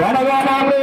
జనగణాలు